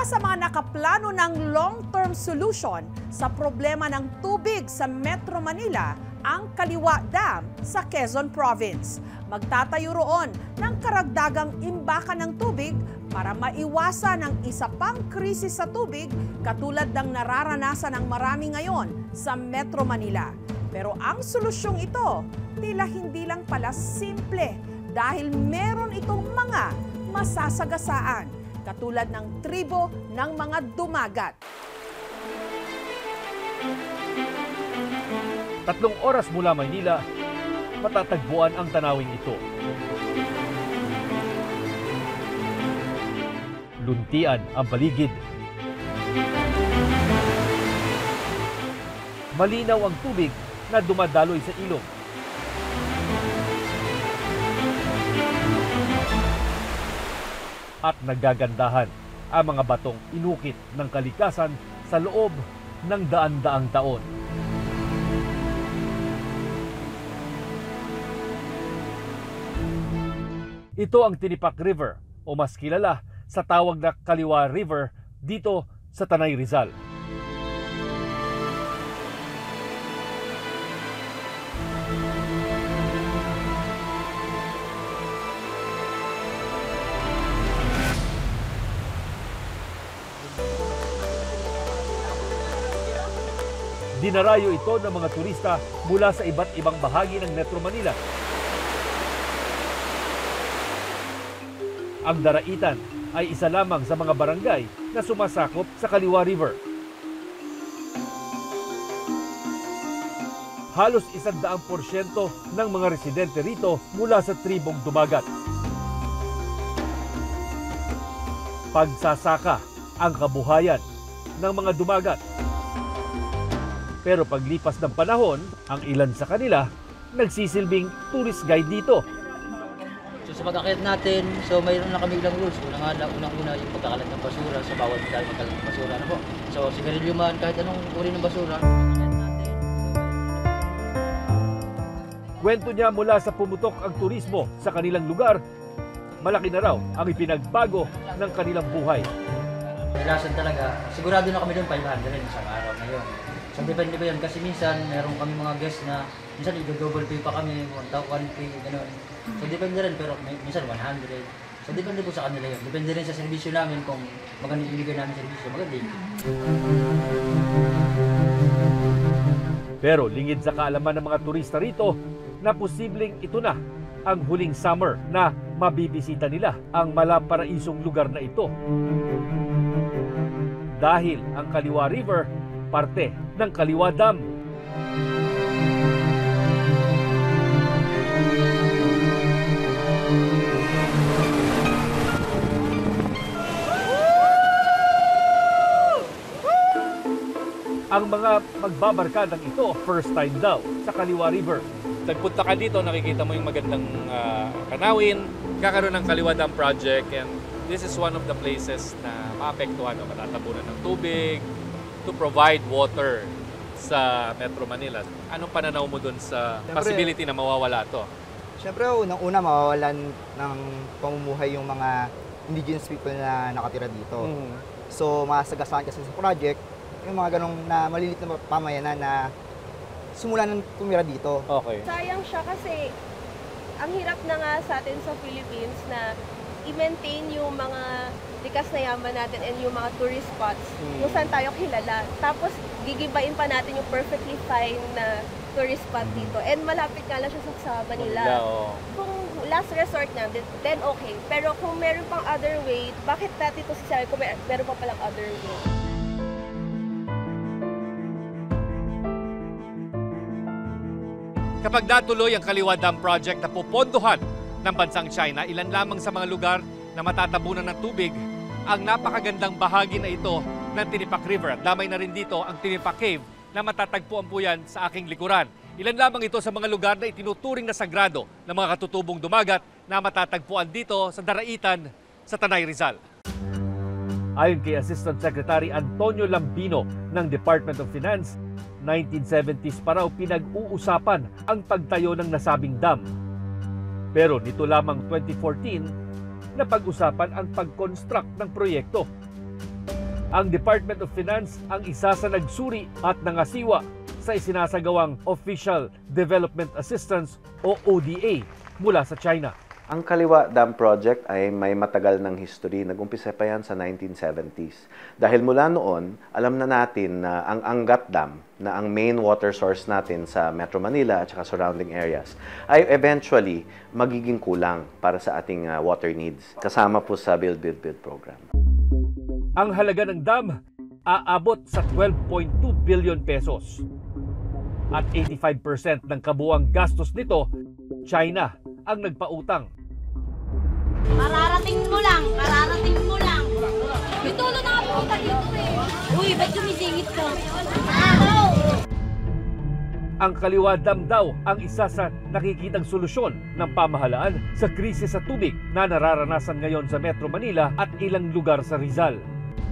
Isa sa mga nakaplano ng long-term solution sa problema ng tubig sa Metro Manila ang Kaliwa Dam sa Quezon Province. Magtatayo roon ng karagdagang imbakan ng tubig para maiwasan ang isa pang krisis sa tubig katulad ng nararanasan ng marami ngayon sa Metro Manila. Pero ang solusyong ito, tila hindi lang pala simple dahil meron itong mga masasagasaan katulad ng tribo ng mga dumagat. Tatlong oras mula Maynila, matatagpuan ang tanawing ito. Luntian ang paligid. Malinaw ang tubig na dumadaloy sa ilog. At nagagandahan ang mga batong inukit ng kalikasan sa loob ng daan-daang taon. Ito ang Tinipak River o mas kilala sa tawag na Kaliwa River dito sa Tanay Rizal. Dinarayo ito ng mga turista mula sa iba't ibang bahagi ng Metro Manila Ang Daraitan ay isa lamang sa mga barangay na sumasakop sa Kaliwa River. Halos isandaang porsyento ng mga residente rito mula sa tribong dumagat. Pagsasaka ang kabuhayan ng mga dumagat. Pero paglipas ng panahon, ang ilan sa kanila nagsisilbing tourist guide dito So sa pag-akit natin, so mayroon na kami ilang rules. Una, unang-una yung pagkakalat ng basura sa bawat dahil magkalat ng basura. Ano po? So sigarilyo man, kahit anong uri ng basura. Kwento niya mula sa pumutok ang turismo sa kanilang lugar, malaki na raw ang ipinagbago ng kanilang buhay. Kailasan talaga, sigurado na kami doon 500 rin isang araw na yun. So depende ba yan? Kasi minsan, meron kami mga guests na minsan i-double pay pa kami, 1 pay, gano'n. So depende rin, pero may- minsan 100. So depende po sa kanila yun. Depende rin sa servisyo namin kung maganda ibigay namin servisyo. Maganda yun. Pero lingid sa kaalaman ng mga turista rito na posibleng ito na ang huling summer na mabibisita nila ang malaparaisong lugar na ito. Dahil ang Kaliwa River parte ng Kaliwa Dam. Ang mga magbabarkadang ito, first time daw sa Kaliwa River. Nagpunta ka dito, nakikita mo yung magandang ah, kanawin, kakaroon ng Kaliwa Dam Project and this is one of the places na maapektuhan o matatabunan ng tubig to provide water sa Metro Manila. Anong pananaw mo dun sa Siyempre- possibility na mawawala to? Siyempre, unang-una, mawawalan ng pamumuhay yung mga indigenous people na nakatira dito. So, masagasaan kasi sa project, yung mga ganong na malilit na pamayanan na sumula ng tumira dito. Okay. Sayang siya kasi ang hirap na nga sa atin sa Philippines na i-maintain yung mga likas na yaman natin and yung mga tourist spots kung saan tayo kilala. Tapos gigibain pa natin yung perfectly fine na tourist spot dito. And malapit nga lang siya sa, sa Manila. oo. Kung last resort na, then, then okay. Pero kung meron pang other way, bakit natin ito sasabi kung mer- meron pa palang other way? Kapag natuloy ang Kaliwa Dam Project na pupondohan ng bansang China, ilan lamang sa mga lugar na matatabunan ng tubig ang napakagandang bahagi na ito ng Tinipak River. At damay na rin dito ang Tinipak Cave na matatagpuan po yan sa aking likuran. Ilan lamang ito sa mga lugar na itinuturing na sagrado ng mga katutubong dumagat na matatagpuan dito sa Daraitan sa Tanay Rizal. Ayon kay Assistant Secretary Antonio Lambino ng Department of Finance, 1970s pa raw pinag-uusapan ang pagtayo ng nasabing dam. Pero nito lamang 2014 na pag-usapan ang pag-construct ng proyekto. Ang Department of Finance ang isa sa nagsuri at nangasiwa sa isinasagawang Official Development Assistance o ODA mula sa China. Ang Kaliwa Dam Project ay may matagal ng history. Nag-umpisa pa yan sa 1970s. Dahil mula noon, alam na natin na ang Angat Dam, na ang main water source natin sa Metro Manila at saka surrounding areas, ay eventually magiging kulang para sa ating uh, water needs. Kasama po sa Build, Build, Build program. Ang halaga ng dam aabot sa 12.2 billion pesos. At 85% ng kabuang gastos nito, China ang nagpautang. Mararating mo lang, mararating mo lang. Tulo na punta dito eh. Uy, ba't sumisingit ka? Ang Kaliwa Dam daw ang isa sa nakikitang solusyon ng pamahalaan sa krisis sa tubig na nararanasan ngayon sa Metro Manila at ilang lugar sa Rizal.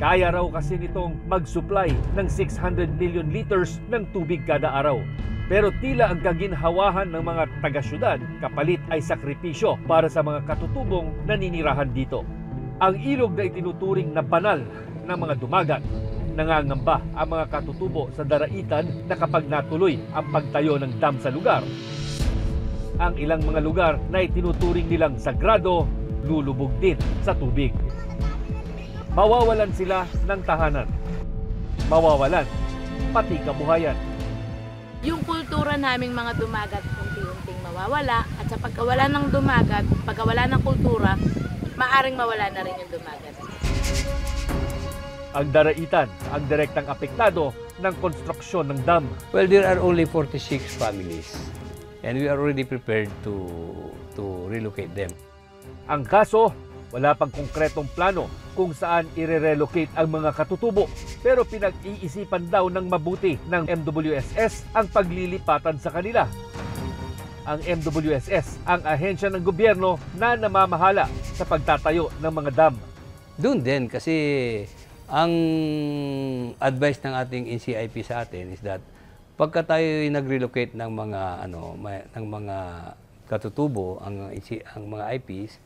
Kaya raw kasi nitong mag-supply ng 600 million liters ng tubig kada araw. Pero tila ang kaginhawahan ng mga taga-syudad kapalit ay sakripisyo para sa mga katutubong naninirahan dito. Ang ilog na itinuturing na banal ng mga dumagat nangangamba ang mga katutubo sa daraitan na kapag natuloy ang pagtayo ng dam sa lugar. Ang ilang mga lugar na itinuturing nilang sagrado, lulubog din sa tubig. Mawawalan sila ng tahanan. Mawawalan pati kabuhayan. yung kultura naming mga dumagat unti-unting mawawala at sa pagkawala ng dumagat, pagkawala ng kultura, maaring mawala na rin yung dumagat. Ang daraitan ang direktang apektado ng konstruksyon ng dam. Well, there are only 46 families and we are already prepared to to relocate them. Ang kaso, wala pang konkretong plano kung saan ire-relocate ang mga katutubo. Pero pinag-iisipan daw ng mabuti ng MWSS ang paglilipatan sa kanila. Ang MWSS ang ahensya ng gobyerno na namamahala sa pagtatayo ng mga dam. Doon din kasi ang advice ng ating NCIP sa atin is that pagka tayo ay nag-relocate ng mga ano may, ng mga katutubo ang ang mga IPs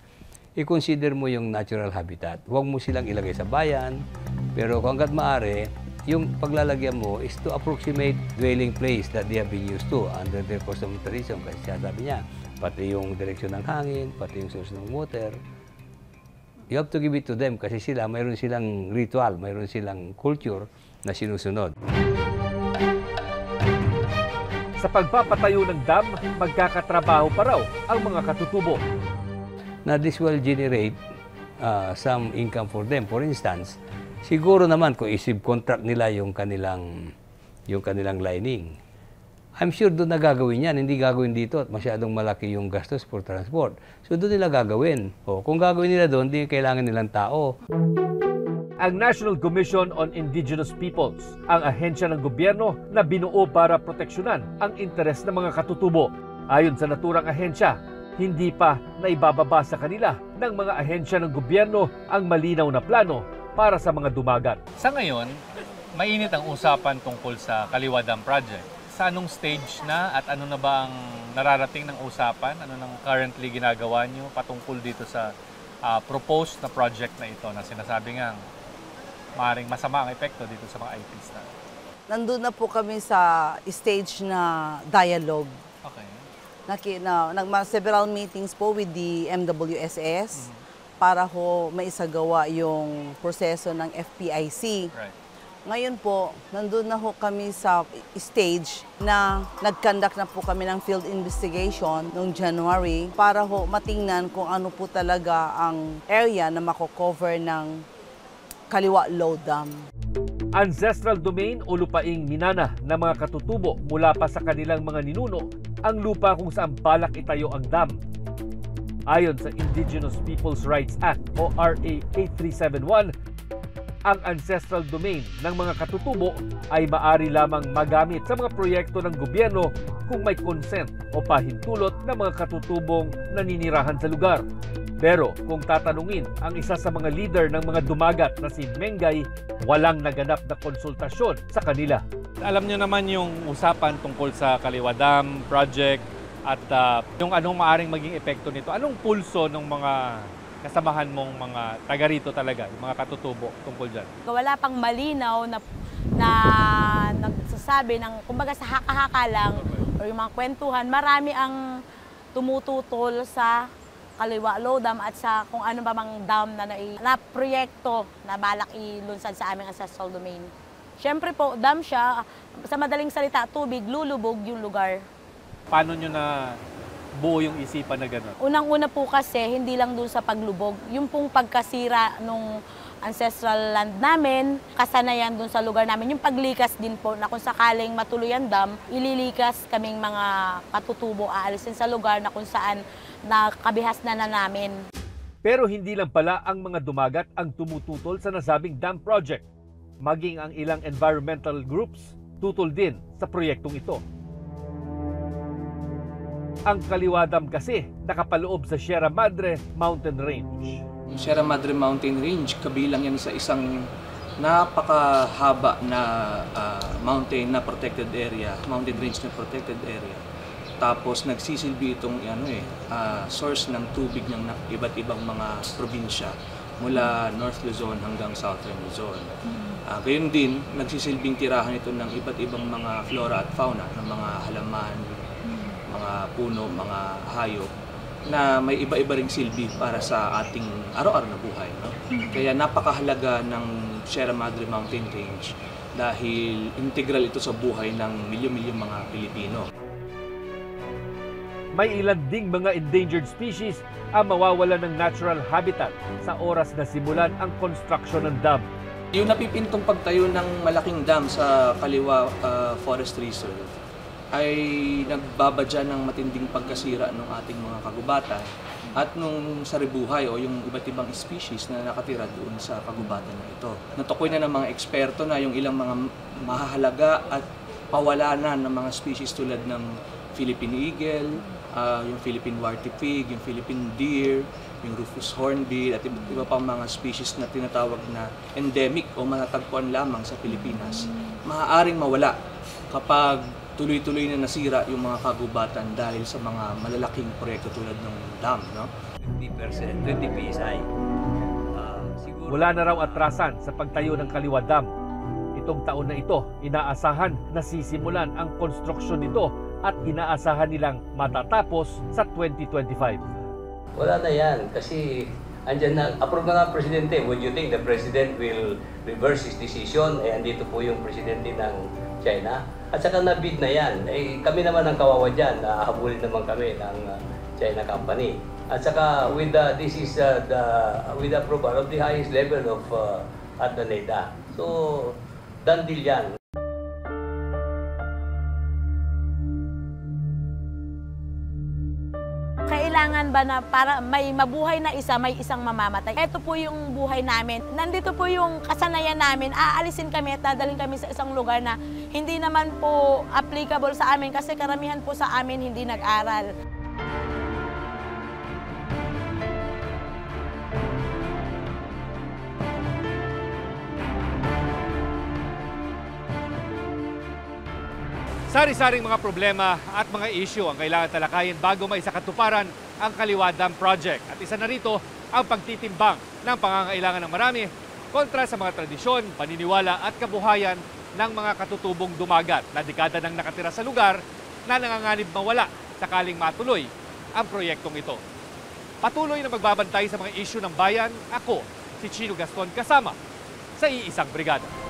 i-consider mo yung natural habitat. Huwag mo silang ilagay sa bayan, pero kung hanggat maaari, yung paglalagyan mo is to approximate dwelling place that they have been used to under their custom tradition. Kasi siya sabi niya, pati yung direksyon ng hangin, pati yung source ng water, you have to give it to them kasi sila, mayroon silang ritual, mayroon silang culture na sinusunod. Sa pagpapatayo ng dam, magkakatrabaho pa raw ang mga katutubo. Na this will generate uh, some income for them. For instance, siguro naman kung isip contract nila yung kanilang yung kanilang lining. I'm sure doon na gagawin yan. Hindi gagawin dito at masyadong malaki yung gastos for transport. So doon nila gagawin. O, kung gagawin nila doon, hindi kailangan nilang tao. Ang National Commission on Indigenous Peoples, ang ahensya ng gobyerno na binuo para proteksyonan ang interes ng mga katutubo. Ayon sa naturang ahensya, hindi pa naibababa sa kanila ng mga ahensya ng gobyerno ang malinaw na plano para sa mga dumagat. Sa ngayon, mainit ang usapan tungkol sa Kaliwa Dam Project. Sa anong stage na at ano na ba ang nararating ng usapan? Ano nang currently ginagawa nyo patungkol dito sa ah, proposed na project na ito na sinasabi nga maaaring masama ang epekto dito sa mga IPs na. Nandun na po kami sa stage na dialogue. Naki, na, nagma several meetings po with the MWSS para ho maisagawa yung proseso ng FPIC. Right. Ngayon po, nandun na ho kami sa stage na nag-conduct na po kami ng field investigation noong January para ho matingnan kung ano po talaga ang area na mako-cover ng Kaliwa Low Dam. Ancestral domain o lupaing minana ng mga katutubo mula pa sa kanilang mga ninuno ang lupa kung saan balak itayo ang dam. Ayon sa Indigenous Peoples' Rights Act o RA 8371, ang ancestral domain ng mga katutubo ay maari lamang magamit sa mga proyekto ng gobyerno kung may consent o pahintulot ng mga katutubong naninirahan sa lugar. Pero kung tatanungin ang isa sa mga leader ng mga dumagat na si Mengay, walang naganap na konsultasyon sa kanila. Alam nyo naman yung usapan tungkol sa Kaliwa Dam Project at ah, yung anong maaring maging epekto nito. Anong pulso ng mga kasamahan mong mga taga rito talaga, yung mga katutubo tungkol dyan? Wala pang malinaw na, na nagsasabi ng, kumbaga sa haka-haka lang, or yung mga kwentuhan, marami ang tumututol sa Kaliwa Low Dam at sa kung ano ba mang dam na, na, na proyekto na balak ilunsad sa aming ancestral domain. Siyempre po, dam siya, sa madaling salita, tubig, lulubog yung lugar. Paano nyo na buo yung isipan na gano'n? Unang-una po kasi, hindi lang dun sa paglubog, yung pong pagkasira nung ancestral land namin, kasanayan dun sa lugar namin, yung paglikas din po na kung sakaling matuloy ang dam, ililikas kaming mga katutubo, aalisin sa lugar na kung saan nakabihas na na namin. Pero hindi lang pala ang mga dumagat ang tumututol sa nasabing dam project. Maging ang ilang environmental groups tutol din sa proyektong ito. Ang Kaliwa Dam kasi nakapaloob sa Sierra Madre Mountain Range. Yung Sierra Madre Mountain Range, kabilang yan sa isang napakahaba na ah, mountain na protected area, mountain range na protected area. Tapos nagsisilbi itong ano eh, ah, source ng tubig ng iba't ibang mga probinsya mula North Luzon hanggang Southern Luzon. Ah, gayon din, nagsisilbing tirahan ito ng iba't ibang mga flora at fauna, ng mga halaman, mga puno, mga hayop na may iba-iba ring silbi para sa ating araw-araw na buhay. No? Kaya napakahalaga ng Sierra Madre Mountain Range dahil integral ito sa buhay ng milyon-milyong mga Pilipino. May ilan ding mga endangered species ang mawawala ng natural habitat sa oras na simulan ang construction ng dam. Yung napipintong pagtayo ng malaking dam sa Kaliwa ah, Forest Reserve ay nagbabadya ng matinding pagkasira ng ating mga kagubatan at nung saribuhay o yung iba't ibang species na nakatira doon sa kagubatan na ito. Natukoy na ng mga eksperto na yung ilang mga mahahalaga at pawalanan ng mga species tulad ng Philippine eagle, ah, yung Philippine warty pig, yung Philippine deer, yung Rufus hornbill at iba't iba pang mga species na tinatawag na endemic o matatagpuan lamang sa Pilipinas, maaaring mawala kapag tuloy-tuloy na nasira yung mga kagubatan dahil sa mga malalaking proyekto tulad ng dam. No? 20%, 20 PSI. Ah, siguro Wala na raw atrasan sa pagtayo ng Kaliwa Dam. Itong taon na ito, inaasahan na sisimulan ang konstruksyon nito at inaasahan nilang matatapos sa 2025. Wala na yan kasi andyan na, approve na nga ang presidente. Would you think the president will reverse his decision? Eh, andito po yung presidente ng China. At saka na-bid na yan. Eh, kami naman ang kawawa dyan. Nahabulin naman kami ng uh, China company. At saka with the, this is uh, the, with the approval of the highest level of uh, at the NEDA. So, done deal yan. Kailangan ba na para may mabuhay na isa, may isang mamamatay? Ito po yung buhay namin. Nandito po yung kasanayan namin. Aalisin kami at dadalhin kami sa isang lugar na hindi naman po applicable sa amin kasi karamihan po sa amin hindi nag-aral. Sari-saring mga problema at mga issue ang kailangan talakayin bago maisakatuparan ang Kaliwa Project. At isa na rito ang pagtitimbang ng pangangailangan ng marami kontra sa mga tradisyon, paniniwala at kabuhayan ng mga katutubong dumagat na dekada nang nakatira sa lugar na nanganganib mawala sakaling matuloy ang proyektong ito. Patuloy na magbabantay sa mga issue ng bayan, ako, si Chino Gaston kasama sa iisang brigada.